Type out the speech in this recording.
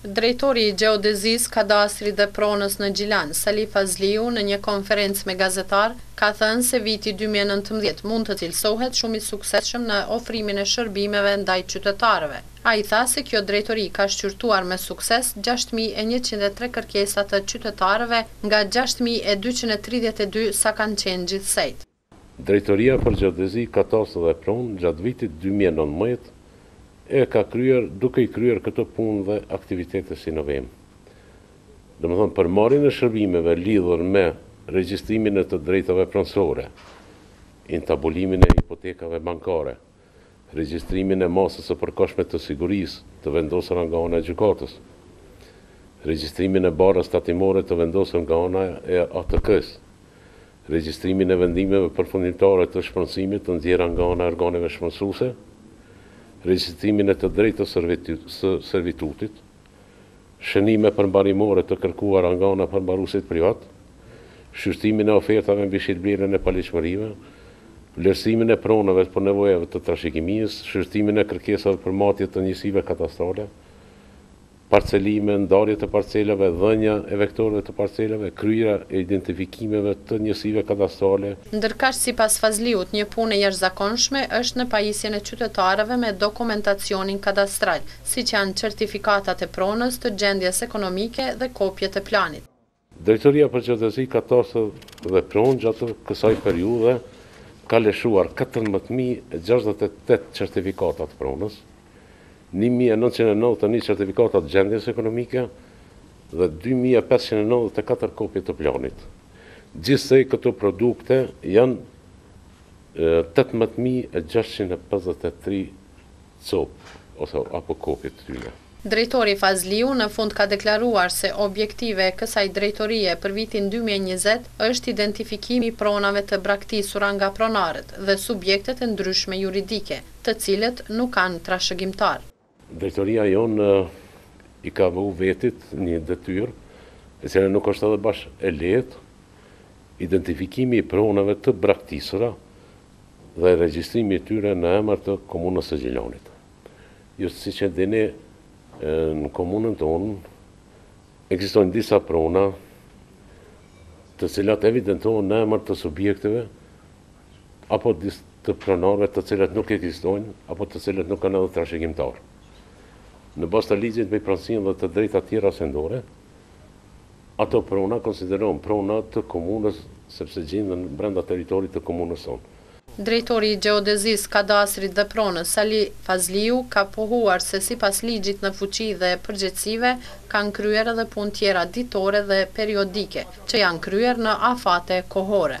Drejtori i Gjeodezisë, Kadastrit dhe Pronës në Gjilan, Sali Fazliu, në një konferencë me gazetarë, ka thënë se viti dy mijë e nëntëmbëdhjetë mund të cilësohet shumë i suksesshëm në ofrimin e shërbimeve ndaj qytetarëve. Ai tha se kjo drejtori ka shqyrtuar me sukses gjashtë mijë e njëqind e tre kërkesa të qytetarëve nga gjashtë mijë e dyqind e tridhjetë e dy sa kanë qenë gjithsejt. Drejtoria për Gjeodezi, Katastër dhe Pronë gjatë vitit dy mijë e nëntëmbëdhjetë e ka kryer duke i kryer këto punë dhe aktivitete si në vijim. Domethënë për marrjen e shërbimeve lidhur me regjistrimin e të drejtave pronësore, intabulimin e hipotekave bankare, regjistrimin e masës së përkohshme të sigurisë të vendosura nga ana e gjykatës, regjistrimin e barrës tatimore të vendosur nga ana e ATK-së, Regjistrimin e vendimeve përfundimtare të shpronësimit të nxjerra nga ana e organeve shpronësuese, regjistrimin e të drejtës së servitutit, shënime përmbarimore të kërkuara nga ana e përmbaruesit privat, shqyrtimin e ofertave mbi shitblerjen e paluajtshmërive, vlerësimin e pronave për nevojave të trashëgimisë, shqyrtimin e kërkesave për matje të njësive katastrale, parcelime, ndarje të parcelave, dhënia e vektorëve të parcelave, kryerja e identifikimeve të njësive kadastrale. Ndërkaq sipas Fazliut, një punë e jashtëzakonshme është në pajisjen e qytetarëve me dokumentacionin kadastral, siç janë certifikatat e pronës, të gjendjes ekonomike dhe kopjet e planit. Drejtoria për Gjeodezi, Katastër dhe Pronë gjatë kësaj periudhe ka lëshuar katërmbëdhjetë mijë e gjashtëdhjetë e tetë certifikata të pronës, një mijë e nëntëqind e nëntëdhjetë e një certifikata të gjendjes ekonomike dhe dy mijë e pesëqind e nëntëdhjetë e katër kopje të planit. Gjithsej këto produkte janë tetëmbëdhjetë mijë e gjashtëqind e pesëdhjetë e tri copë ose apo kopje të tyne. Drejtori Fazliu në fund ka deklaruar se objektive e kësaj drejtorie për vitin dy mijë e njëzet është identifikimi i pronave të braktisura nga pronarët dhe subjektet e ndryshme juridike, të cilët nuk kanë trashëgimtarë. Drejtoria jonë i ka vu vetit një detyrë, e cila nuk është edhe bash e lehtë, identifikimi i pronave të braktisura dhe regjistrimi i tyre në emër të Komunës së Gjilanit. Ju siç e dini, në komunën tonë ekzistojnë disa prona të cilat evidentohen në emër të subjekteve apo të pronarëve të cilat nuk ekzistojnë apo të cilat nuk kanë edhe trashëgimtarë. Në bazë të ligjit mbi pronësinë dhe të drejta tjera sendore, Ato prona konsiderohen prona të komunës sepse gjinden brenda territorit të komunës sonë. Drejtori i Gjeodezisë, Kadastrit dhe Pronës, Sali Fazliu, ka pohuar se sipas ligjit në fuqi dhe përgjegjësive kanë kryer edhe punë tjera ditore dhe periodike, që janë kryer në afate kohore.